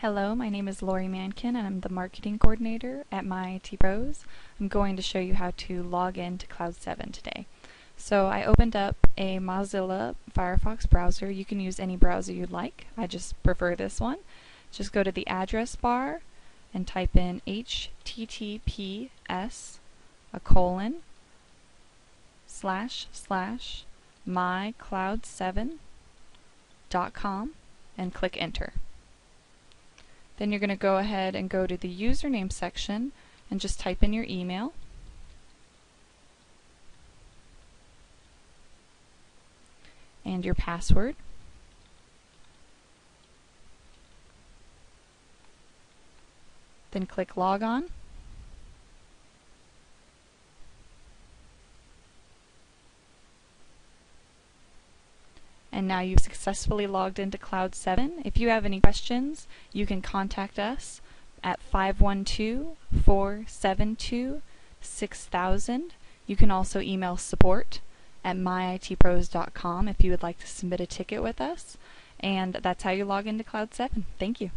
Hello, my name is Lori Mankin and I'm the marketing coordinator at MyIT Pros. I'm going to show you how to log in to Cloud 7 today. So I opened up a Mozilla Firefox browser. You can use any browser you'd like. I just prefer this one. Just go to the address bar and type in https a colon slash slash mycloud7.com and click enter. Then you're going to go ahead and go to the username section and just type in your email. and your password. Then click log on. And now you've successfully logged into Cloud 7. If you have any questions, you can contact us at 512-472-6000. You can also email support at myitpros.com if you would like to submit a ticket with us. And that's how you log into Cloud 7. Thank you.